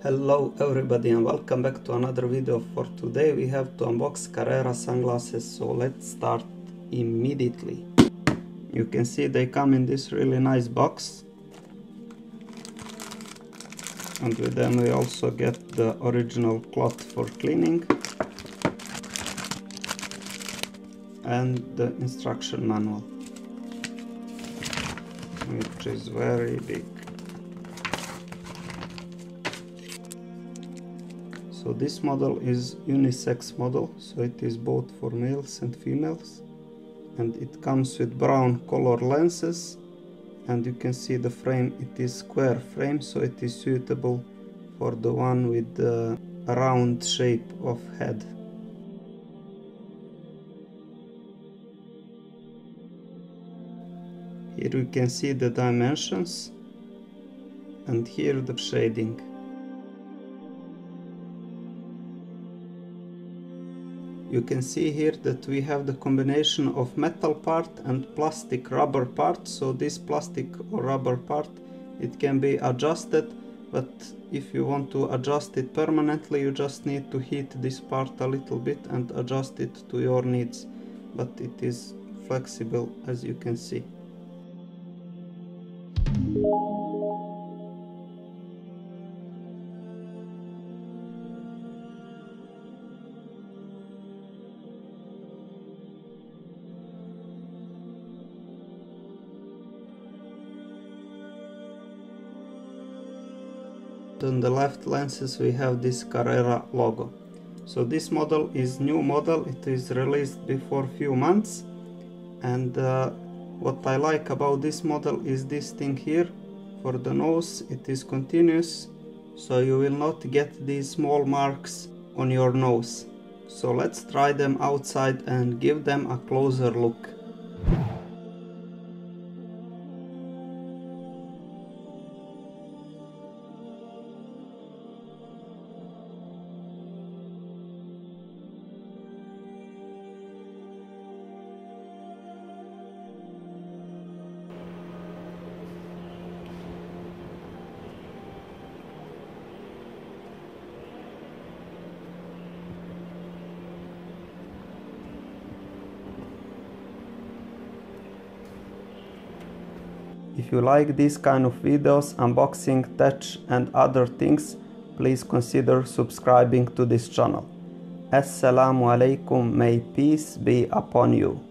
Hello everybody and welcome back to another video for today. We have to unbox Carrera sunglasses so let's start immediately. You can see they come in this really nice box. And with them we also get the original cloth for cleaning. And the instruction manual which is very big So this model is unisex model, so it is both for males and females. And it comes with brown color lenses. And you can see the frame, it is square frame, so it is suitable for the one with the round shape of head. Here we can see the dimensions and here the shading. You can see here that we have the combination of metal part and plastic rubber part. So this plastic or rubber part, it can be adjusted, but if you want to adjust it permanently, you just need to heat this part a little bit and adjust it to your needs. But it is flexible as you can see. On the left lenses we have this Carrera logo. So this model is new model, it is released before few months and uh, what I like about this model is this thing here for the nose it is continuous so you will not get these small marks on your nose. So let's try them outside and give them a closer look. If you like this kind of videos, unboxing, touch and other things, please consider subscribing to this channel. Assalamu alaikum, may peace be upon you.